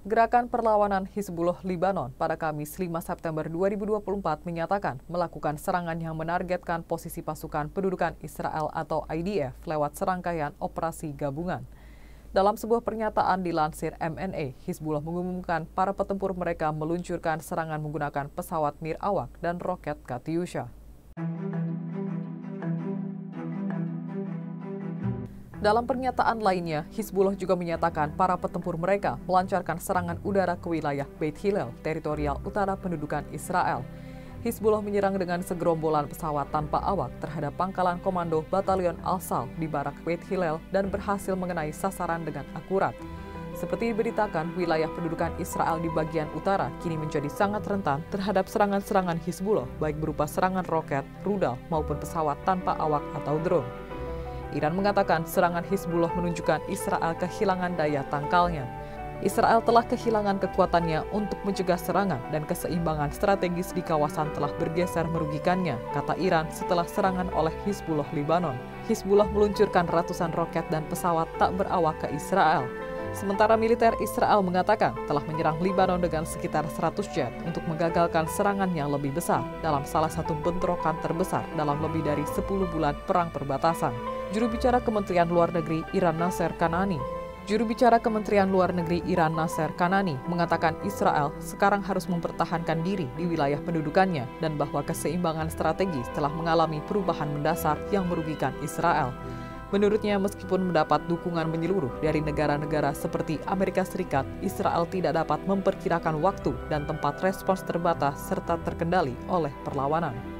Gerakan Perlawanan Hizbullah Libanon pada Kamis 5 September 2024 menyatakan melakukan serangan yang menargetkan posisi pasukan pendudukan Israel atau IDF lewat serangkaian operasi gabungan. Dalam sebuah pernyataan dilansir MNA, Hizbullah mengumumkan para petempur mereka meluncurkan serangan menggunakan pesawat Mirawak dan roket Katyusha. Dalam pernyataan lainnya, Hizbullah juga menyatakan para petempur mereka melancarkan serangan udara ke wilayah Beit Hillel, teritorial utara pendudukan Israel. Hizbullah menyerang dengan segerombolan pesawat tanpa awak terhadap pangkalan komando Batalion Al-Sal di Barak Beit Hillel dan berhasil mengenai sasaran dengan akurat. Seperti diberitakan, wilayah pendudukan Israel di bagian utara kini menjadi sangat rentan terhadap serangan-serangan Hizbullah, baik berupa serangan roket, rudal, maupun pesawat tanpa awak atau drone. Iran mengatakan serangan Hizbullah menunjukkan Israel kehilangan daya tangkalnya. Israel telah kehilangan kekuatannya untuk mencegah serangan dan keseimbangan strategis di kawasan telah bergeser merugikannya, kata Iran setelah serangan oleh Hizbullah Libanon. Hizbullah meluncurkan ratusan roket dan pesawat tak berawak ke Israel. Sementara militer Israel mengatakan telah menyerang Libanon dengan sekitar 100 jet untuk menggagalkan serangan yang lebih besar dalam salah satu bentrokan terbesar dalam lebih dari 10 bulan perang perbatasan. Juru bicara Kementerian Luar Negeri Iran Nasser Kanani Juru bicara Kementerian Luar Negeri Iran Nasser Kanani mengatakan Israel sekarang harus mempertahankan diri di wilayah pendudukannya dan bahwa keseimbangan strategis telah mengalami perubahan mendasar yang merugikan Israel. Menurutnya, meskipun mendapat dukungan menyeluruh dari negara-negara seperti Amerika Serikat, Israel tidak dapat memperkirakan waktu dan tempat respons terbatas serta terkendali oleh perlawanan.